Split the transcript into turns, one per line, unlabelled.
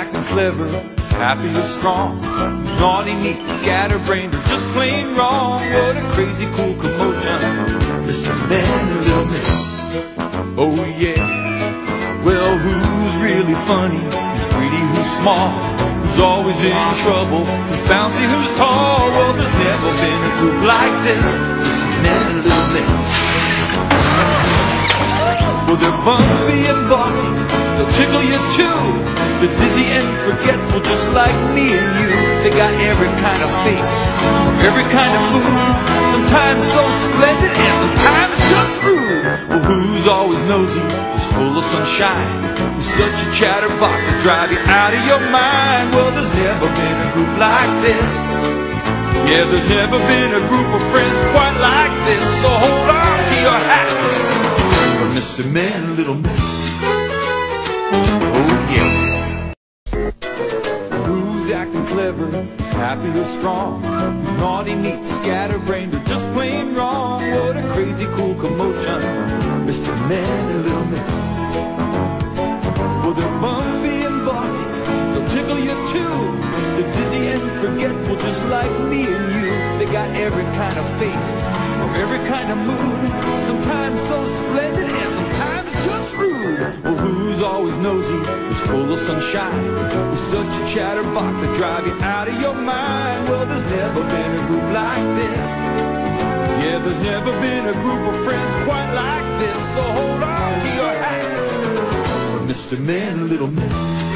clever, happy or strong, naughty, neat, scatterbrained, or just plain wrong. What a crazy cool commotion, Mr. Men Little Miss. Oh yeah. Well, who's really funny? Who's greedy? Who's small? Who's always in trouble? Who's bouncy? Who's tall? Well, there's never been a group like this. Mr. Men Little Miss. Well, they're. They'll tickle you too. They're dizzy and forgetful, just like me and you. They got every kind of face, every kind of mood. Sometimes so splendid, and sometimes just rude. Well, who's always nosy? Who's full of sunshine? Such a chatterbox to drive you out of your mind? Well, there's never been a group like this. Yeah, there's never been a group of friends quite like this. So hold on to your hats Mr. Men Little Miss. Oh yeah. Who's acting clever? Who's happy or strong? Naughty, neat, scatterbrained, or just plain wrong? What a crazy cool commotion, Mr. Men and Little Miss. Well, they're bumpy and bossy. They'll tickle you too. They're dizzy and forgetful, just like me and you. They got every kind of face, every kind of mood. Sometimes always nosy? Who's full of sunshine? Who's such a chatterbox to drive you out of your mind? Well, there's never been a group like this. Yeah, there's never been a group of friends quite like this. So hold on to your hats Mr. Men Little Miss.